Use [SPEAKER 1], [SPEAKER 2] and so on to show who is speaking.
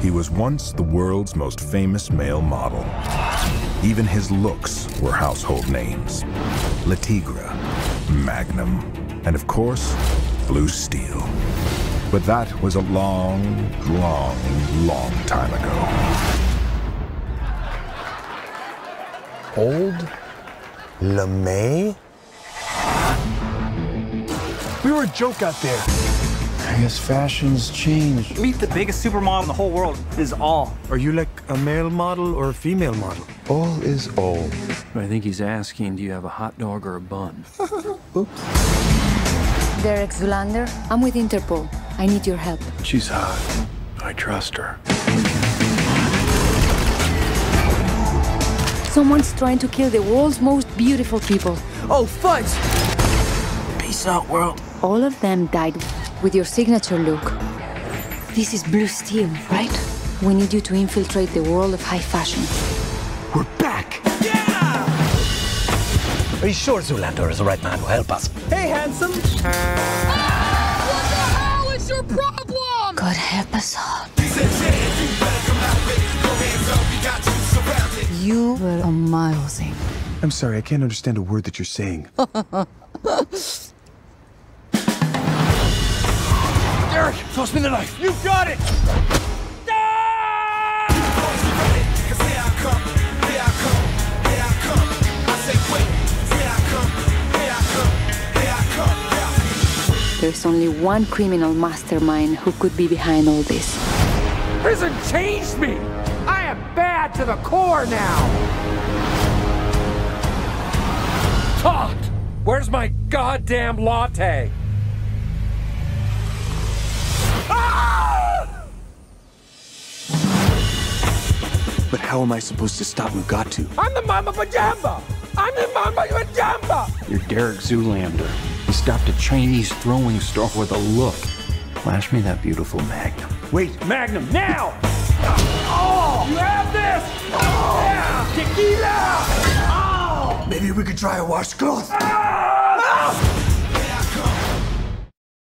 [SPEAKER 1] He was once the world's most famous male model. Even his looks were household names. Le Tigre, Magnum, and of course, Blue Steel. But that was a long, long, long time ago.
[SPEAKER 2] Old LeMay?
[SPEAKER 3] We were a joke out there.
[SPEAKER 2] I guess fashion's changed.
[SPEAKER 4] Meet the biggest supermodel in the whole world is all.
[SPEAKER 3] Are you like a male model or a female model?
[SPEAKER 2] All is all.
[SPEAKER 5] I think he's asking, do you have a hot dog or a bun?
[SPEAKER 6] Derek Zoolander, I'm with Interpol. I need your help.
[SPEAKER 5] She's hot. I trust her.
[SPEAKER 6] Someone's trying to kill the world's most beautiful people.
[SPEAKER 4] Oh, fudge! Peace out, world.
[SPEAKER 6] All of them died with your signature look. This is Blue Steel, right? We need you to infiltrate the world of high fashion.
[SPEAKER 3] We're back! Yeah!
[SPEAKER 7] Are you sure Zoolander is the right man to help us?
[SPEAKER 4] Hey, handsome! Ah, what the hell is your problem?
[SPEAKER 6] God help us all. You were amazing.
[SPEAKER 3] I'm sorry, I can't understand a word that you're saying.
[SPEAKER 4] toss me the knife. You got it!
[SPEAKER 6] There's only one criminal mastermind who could be behind all this.
[SPEAKER 8] Prison changed me. I am bad to the core now. Todd, where's my goddamn latte?
[SPEAKER 3] But how am I supposed to stop Mugatu?
[SPEAKER 8] I'm the Mama Pajamba. I'm the Mama Pajamba.
[SPEAKER 5] You're Derek Zoolander. He stopped a Chinese throwing star with a look. Flash me that beautiful Magnum.
[SPEAKER 3] Wait,
[SPEAKER 8] Magnum, now! Oh, you have this! Oh, yeah. Tequila! Oh!
[SPEAKER 3] maybe we could try a washcloth?
[SPEAKER 8] Ah!